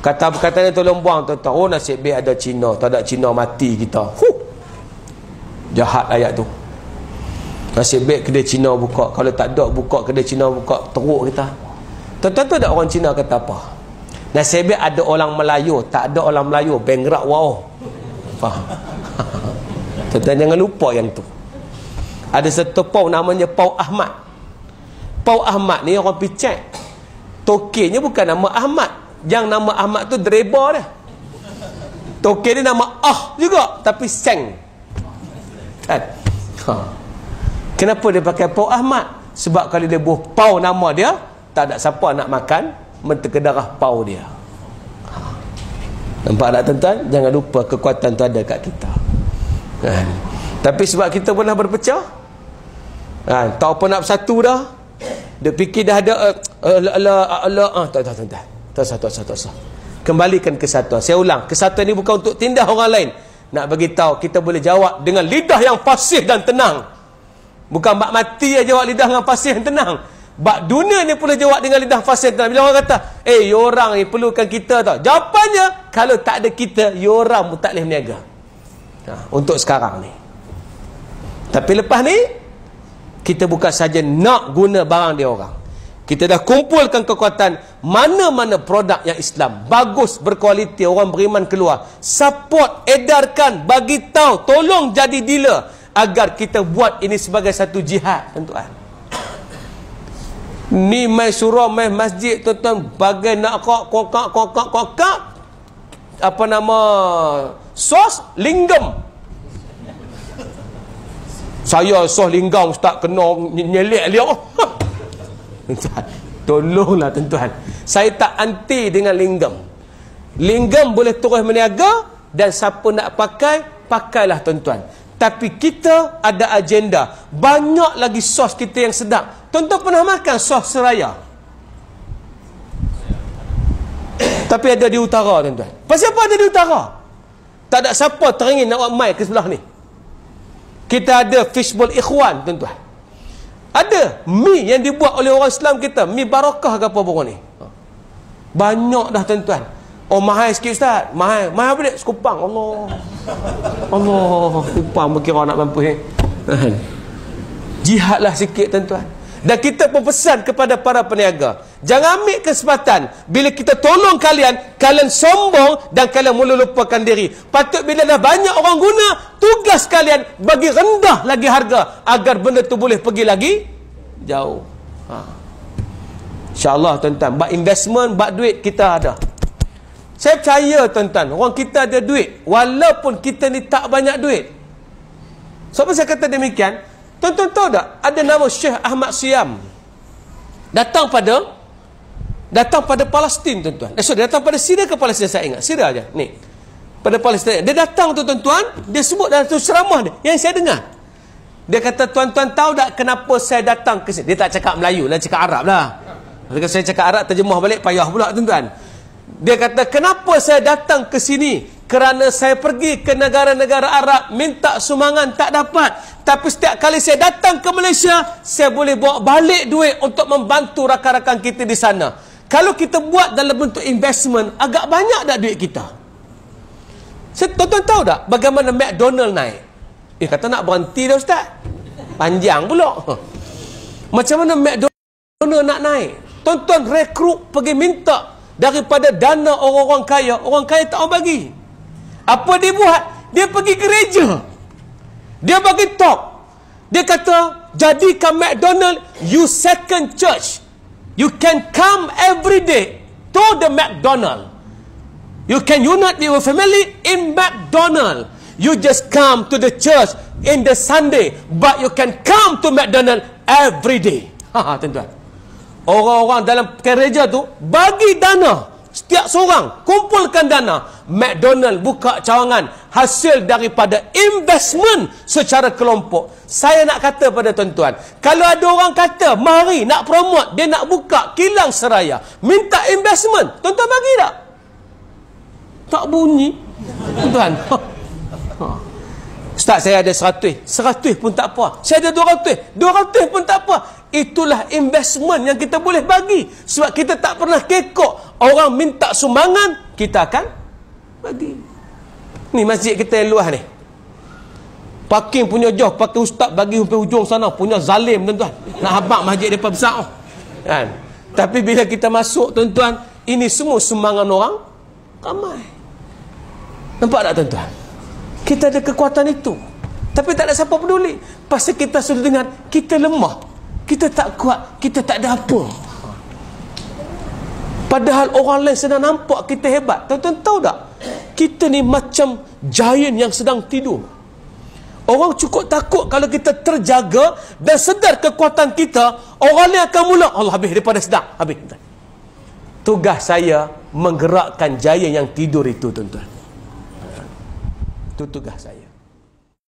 Kata perkataan tolong buang tuan-tuan. Oh nasib baik ada Cina. Tak ada Cina mati kita. Huh. Jahat ayat tu. Nasib baik kedai Cina buka. Kalau tak ada buka kedai Cina buka. Teruk kita. Tuan-tuan tu ada orang Cina kata apa? Nasib baik ada orang Melayu. Tak ada orang Melayu. Bengrak wow. Faham? Tuan-tuan jangan lupa yang tu. Ada satu pau namanya Pau Ahmad. Pau Ahmad ni orang picek. Tokenya bukan nama Ahmad yang nama Ahmad tu dreba dia token dia nama Ah juga tapi Seng. Kan? Ha. kenapa dia pakai Pau Ahmad? Sebab kalau dia buh Pau nama dia tak ada siapa nak makan mentega darah Pau dia. Ha. nampak tak tuan-tuan? Jangan lupa kekuatan tu ada kat kita. Kan? Tapi sebab kita pernah berpecah kan? Tak apa nak bersatu dah. Dia fikir dah ada uh, uh, Allah Allah ah tak tak tak tak sah, tak sah, tak sah. Kembalikan kesatuan. Saya ulang, kesatuan ini bukan untuk tindak orang lain. Nak bagi tahu kita boleh jawab dengan lidah yang fasih dan tenang. Bukan bak mati yang jawab lidah dengan fasih dan tenang. Bak dunia ni boleh jawab dengan lidah fasih dan tenang. Bila orang kata, eh, orang ni perlukan kita tau. Jawapannya, kalau tak ada kita, orang pun tak boleh meniaga. Ha, untuk sekarang ni. Tapi lepas ni, kita bukan saja nak guna barang dia orang kita dah kumpulkan kekuatan mana-mana produk yang Islam bagus berkualiti orang beriman keluar support edarkan bagi tahu tolong jadi dealer agar kita buat ini sebagai satu jihad tuan-tuan. Ni mai surah mai masjid tuan-tuan bagai nak kok kokak kokak kokak apa nama sos linggam. Saya sos linggam ustaz kena nyelek liak tuan tolonglah tuan-tuan. Saya tak anti dengan linggam. Linggam boleh terus meniaga dan siapa nak pakai pakailah tuan-tuan. Tapi kita ada agenda. Banyak lagi sos kita yang sedap. Tuan-tuan pernah makan sos seraya? Tapi ada di utara tuan-tuan. Pasal apa ada di utara? Tak ada siapa teringin nak buat mai ke sebelah ni. Kita ada fishbowl ikhwan tuan-tuan ada mi yang dibuat oleh orang Islam kita, mi barakah ke apa pun ni. Banyak dah tuan-tuan. Oh mahal sikit ustaz. Mahal. Mahal apa dia? Sekupang. Allah. Allah. Sekupang berkira nak mampu. Eh. Jihadlah sikit tuan-tuan. Dan kita pun pesan kepada para peniaga. Jangan ambil kesempatan. Bila kita tolong kalian, kalian sombong dan kalian mula lupakan diri. Patut bila dah banyak orang guna, tugas kalian bagi rendah lagi harga. Agar benda tu boleh pergi lagi jauh. Ha. InsyaAllah tuan-tuan. Buat investment, buat duit, kita ada. Saya percaya tuan-tuan. Orang kita ada duit. Walaupun kita ni tak banyak duit. Sebab saya kata demikian, Tuan-tuan tahu tak? Ada nama Syekh Ahmad Siam. Datang pada datang pada Palestin tuan-tuan. Eh sorry, datang pada Syria ke Palestin saya ingat. Syria aja. Ni. Pada Palestin. Dia datang tu tuan-tuan, dia sebut dalam tu ceramah dia yang saya dengar. Dia kata tuan-tuan tahu tak kenapa saya datang ke sini? Dia tak cakap Melayu, lah cakap Arab lah. Kalau saya cakap Arab terjemah balik payah pula tuan-tuan. Dia kata kenapa saya datang ke sini? kerana saya pergi ke negara-negara Arab minta sumbangan tak dapat tapi setiap kali saya datang ke Malaysia saya boleh bawa balik duit untuk membantu rakan-rakan kita di sana. Kalau kita buat dalam bentuk investment agak banyak tak duit kita. Tuan-tuan tahu tak bagaimana McDonald naik? Eh kata nak berhenti dah ustaz. Panjang pula. Macam mana McDonald nak naik? Tuan-tuan rekrut pergi minta daripada dana orang-orang kaya. Orang kaya tak mau bagi. Apa dia buat? Dia pergi gereja. Dia bagi talk. Dia kata, jadikan McDonald you second church. You can come every day to the McDonald. You can unite with your family in McDonald. You just come to the church in the Sunday, but you can come to McDonald every day. Ha, tuan-tuan. Orang-orang dalam gereja tu bagi dana Setiap seorang kumpulkan dana. McDonald buka cawangan hasil daripada investment secara kelompok. Saya nak kata pada tuan-tuan, kalau ada orang kata, mari nak promote, dia nak buka kilang seraya, minta investment, tuan-tuan bagi tak? Tak bunyi. Tuan. Ustaz saya ada seratus. Seratus pun tak apa. Saya ada dua ratus. Dua ratus pun tak apa. Itulah investment yang kita boleh bagi. Sebab kita tak pernah kekok. Orang minta sumbangan, kita akan bagi. Ni masjid kita yang luas ni. Parking punya jauh, pakai ustaz bagi sampai hujung sana, punya zalim tuan-tuan. Nak habak masjid depan besar. Kan? Tapi bila kita masuk tuan-tuan, ini semua sumbangan orang ramai. Nampak tak tuan-tuan? Kita ada kekuatan itu. Tapi tak ada siapa peduli. Pasal kita sudah dengar, kita lemah. Kita tak kuat, kita tak ada apa. Padahal orang lain sedang nampak kita hebat. Tuan-tuan tahu tak? Kita ni macam giant yang sedang tidur. Orang cukup takut kalau kita terjaga dan sedar kekuatan kita, orang lain akan mula, Allah habis daripada sedar. Habis. Tugas saya menggerakkan jaya yang tidur itu, tuan-tuan. Itu tugas saya.